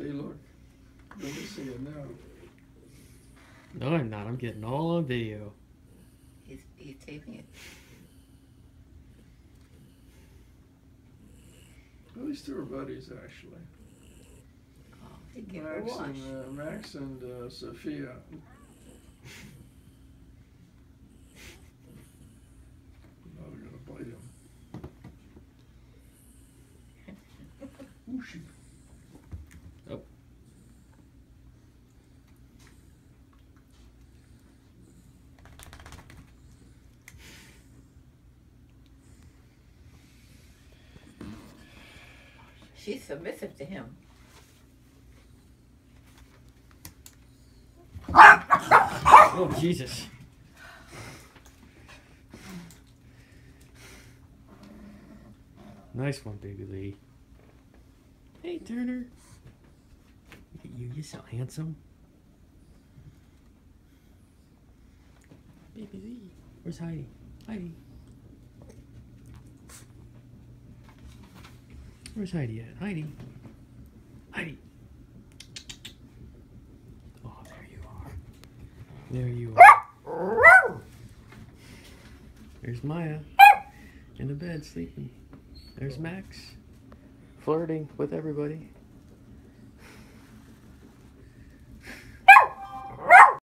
See, look. Let me see it now. No, I'm not. I'm getting all on video. He's, he's taping it. Well, these two are buddies, actually. Oh, he give her a Max wash. and, uh, Max and uh, Sophia. She's submissive to him. Oh, Jesus. Nice one, baby Lee. Hey, Turner. Look at you. You're so handsome. Baby Lee. Where's Heidi? Heidi. Where's Heidi at? Heidi. Heidi. Oh, there you are. There you are. There's Maya in the bed sleeping. There's Max flirting with everybody.